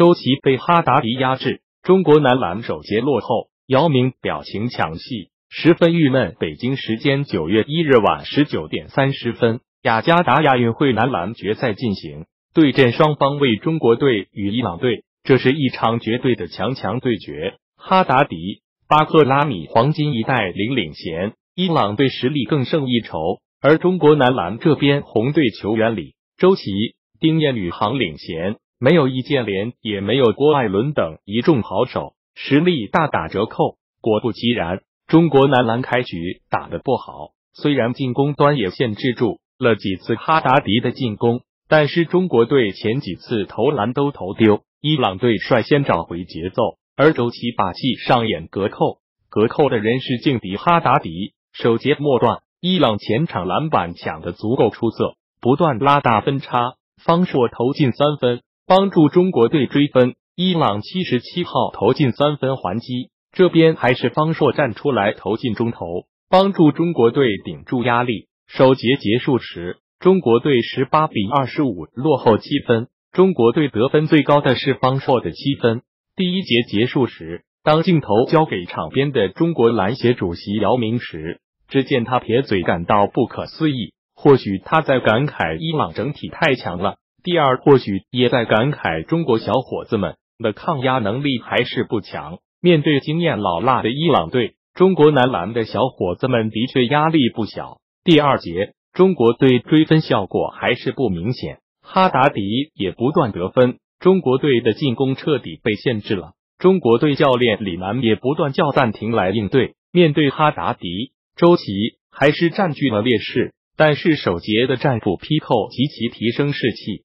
周琦被哈达迪压制，中国男篮首节落后，姚明表情抢戏，十分郁闷。北京时间九月一日晚十九点三十分，雅加达亚运会男篮决赛进行，对阵双方为中国队与伊朗队，这是一场绝对的强强对决。哈达迪、巴克拉米黄金一代领领衔，伊朗队实力更胜一筹。而中国男篮这边红队球员里，周琦、丁彦雨航领衔，没有易建联，也没有郭艾伦等一众好手，实力大打折扣。果不其然，中国男篮开局打得不好，虽然进攻端也限制住了几次哈达迪的进攻，但是中国队前几次投篮都投丢，伊朗队率先找回节奏。而周琦把戏上演隔扣，隔扣的人是劲敌哈达迪。首节末段，伊朗前场篮板抢得足够出色，不断拉大分差。方硕投进三分，帮助中国队追分。伊朗七十七号投进三分还击，这边还是方硕站出来投进中投，帮助中国队顶住压力。首节结束时，中国队十八比二十五落后七分。中国队得分最高的是方硕的七分。第一节结束时，当镜头交给场边的中国篮协主席姚明时，只见他撇嘴感到不可思议。或许他在感慨伊朗整体太强了，第二或许也在感慨中国小伙子们的抗压能力还是不强。面对经验老辣的伊朗队，中国男篮的小伙子们的确压力不小。第二节，中国队追分效果还是不明显，哈达迪也不断得分。中国队的进攻彻底被限制了，中国队教练李楠也不断叫暂停来应对。面对哈达迪，周琦还是占据了劣势，但是首节的战术批扣极其提升士气，